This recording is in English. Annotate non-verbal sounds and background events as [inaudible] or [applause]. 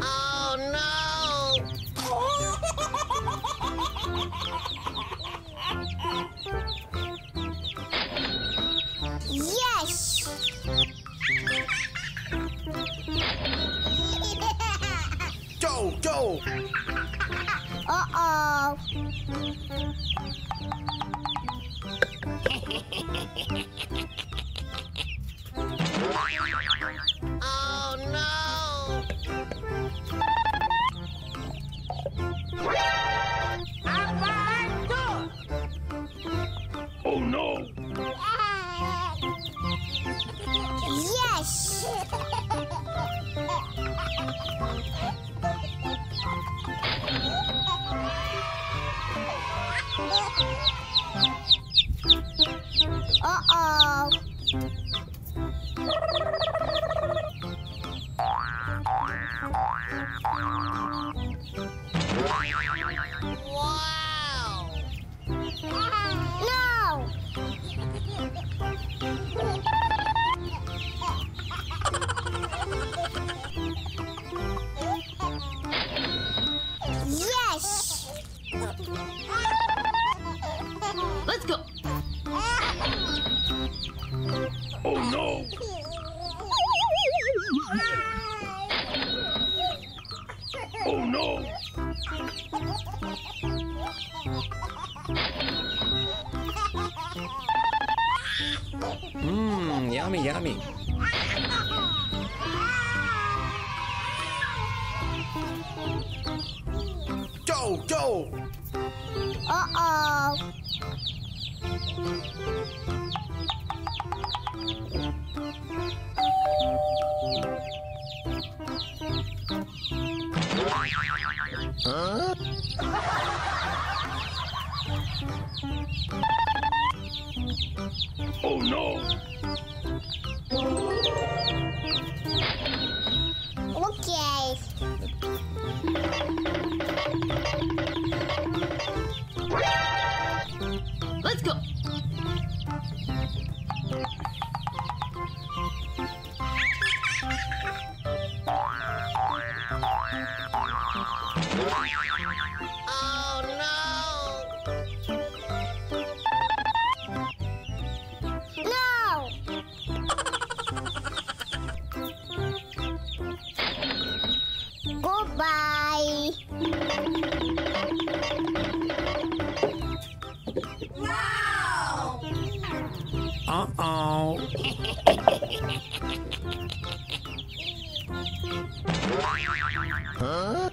Oh no! Yes! Joe, Joe. Uh-oh. [laughs] Uh-oh. [laughs] Let's go! Oh no. Oh no. Mmm, yummy, yummy. Joe, Joe. Uh-oh. Huh? Oh no. Okay. Let's go! Oh [laughs] Uh-oh. Huh?